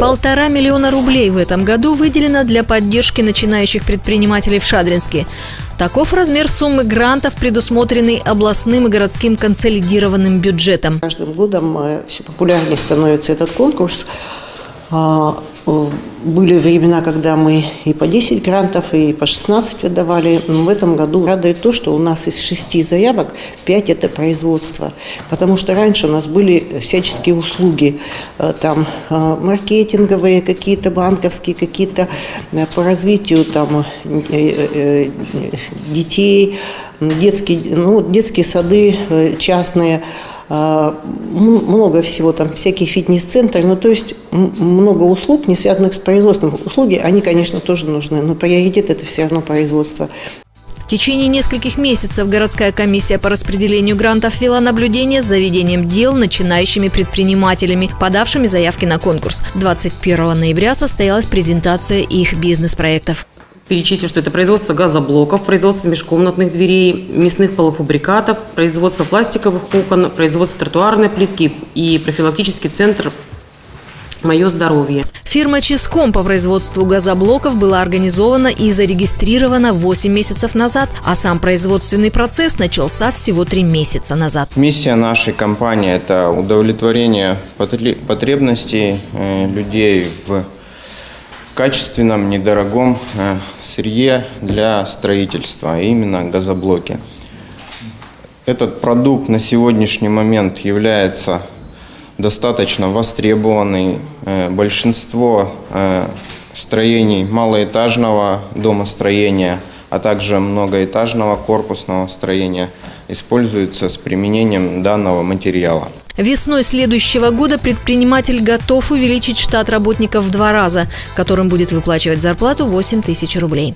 Полтора миллиона рублей в этом году выделено для поддержки начинающих предпринимателей в Шадринске. Таков размер суммы грантов, предусмотренный областным и городским консолидированным бюджетом. Каждым годом э, все популярнее становится этот конкурс. А, были времена, когда мы и по 10 грантов, и по 16 выдавали. Но в этом году радует то, что у нас из 6 заявок 5 – это производство. Потому что раньше у нас были всяческие услуги, э, там э, маркетинговые, какие-то банковские, какие-то э, по развитию там, детей, детские, ну, детские сады частные – много всего, там всякие фитнес-центры, ну то есть много услуг, не связанных с производством. Услуги, они, конечно, тоже нужны, но приоритет это все равно производство. В течение нескольких месяцев городская комиссия по распределению грантов вела наблюдение за ведением дел начинающими предпринимателями, подавшими заявки на конкурс. 21 ноября состоялась презентация их бизнес-проектов перечислю, что это производство газоблоков, производство межкомнатных дверей, мясных полуфабрикатов, производство пластиковых окон, производство тротуарной плитки и профилактический центр «Мое здоровье». Фирма «Ческом» по производству газоблоков была организована и зарегистрирована 8 месяцев назад, а сам производственный процесс начался всего 3 месяца назад. Миссия нашей компании – это удовлетворение потребностей э, людей в качественном, недорогом э, сырье для строительства, а именно газоблоки. Этот продукт на сегодняшний момент является достаточно востребованный. Э, большинство э, строений малоэтажного домостроения, а также многоэтажного корпусного строения используется с применением данного материала. Весной следующего года предприниматель готов увеличить штат работников в два раза, которым будет выплачивать зарплату 8 тысяч рублей.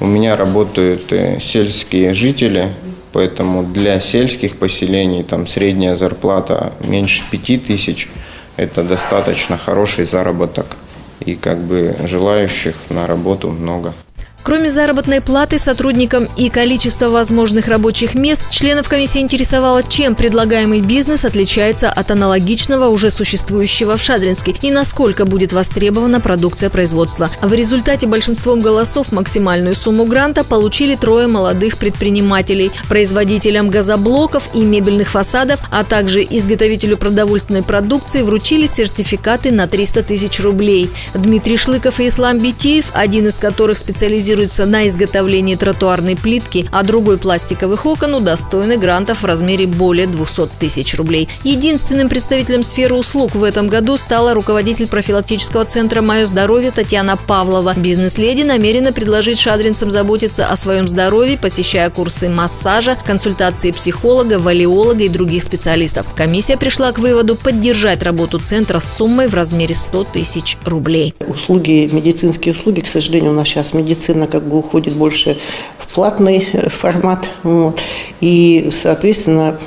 У меня работают э, сельские жители, поэтому для сельских поселений там средняя зарплата меньше 5 тысяч. Это достаточно хороший заработок. И как бы желающих на работу много. Кроме заработной платы сотрудникам и количества возможных рабочих мест, членов комиссии интересовало, чем предлагаемый бизнес отличается от аналогичного уже существующего в Шадринске и насколько будет востребована продукция производства. В результате большинством голосов максимальную сумму гранта получили трое молодых предпринимателей. Производителям газоблоков и мебельных фасадов, а также изготовителю продовольственной продукции вручили сертификаты на 300 тысяч рублей. Дмитрий Шлыков и Ислам Битиев, один из которых специализируется специализируется на изготовлении тротуарной плитки, а другой пластиковых окон удостоены грантов в размере более 200 тысяч рублей. Единственным представителем сферы услуг в этом году стала руководитель профилактического центра «Мое здоровье» Татьяна Павлова. Бизнес-леди намерена предложить шадринцам заботиться о своем здоровье, посещая курсы массажа, консультации психолога, валиолога и других специалистов. Комиссия пришла к выводу поддержать работу центра с суммой в размере 100 тысяч рублей. Услуги, медицинские услуги, к сожалению, у нас сейчас медицина постепенно как бы уходит больше в платный э, формат. Вот. И, соответственно,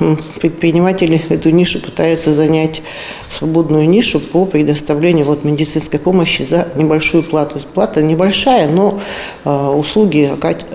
предприниматели эту нишу пытаются занять свободную нишу по предоставлению вот медицинской помощи за небольшую плату. Плата небольшая, но э, услуги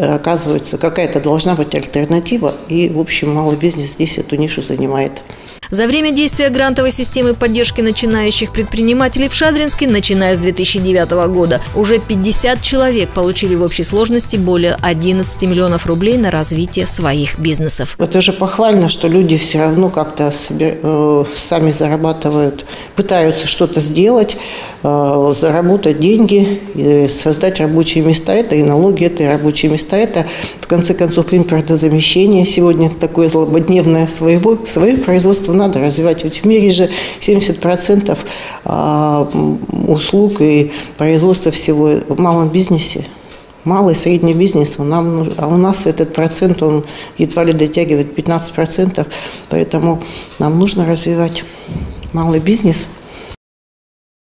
оказываются, какая-то должна быть альтернатива, и, в общем, малый бизнес здесь эту нишу занимает. За время действия грантовой системы поддержки начинающих предпринимателей в Шадринске, начиная с 2009 года, уже 50 человек получили в общей сложности более 11 миллионов рублей на развитие своих бизнесов. Это же похвально, что люди все равно как-то э, сами зарабатывают, пытаются что-то сделать, э, заработать деньги, создать рабочие места. Это и налоги, это и рабочие места, это конце концов импортозамещение. Сегодня такое злободневное своего, свое производство надо развивать. Ведь в мире же 70% а, услуг и производства всего в малом бизнесе. Малый, средний бизнес, нам, а у нас этот процент, он едва ли дотягивает 15%, поэтому нам нужно развивать малый бизнес –